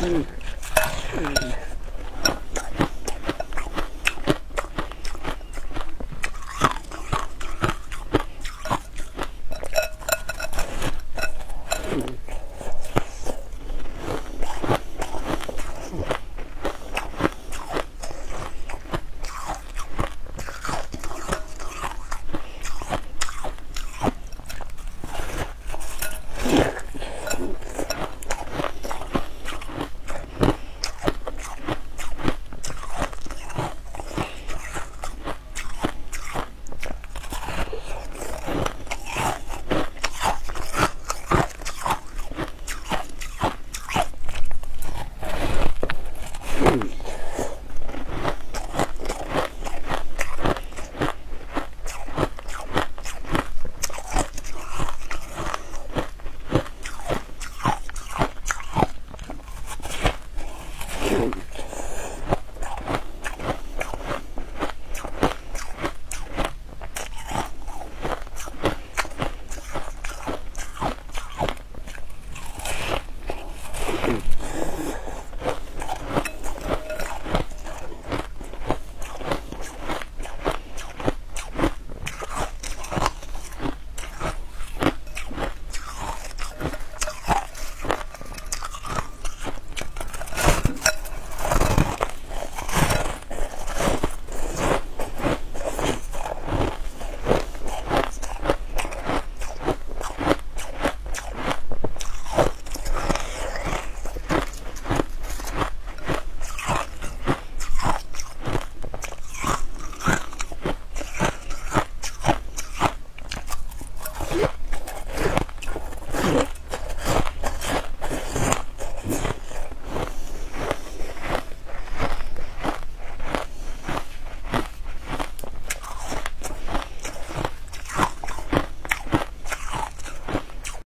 Mm. Mm.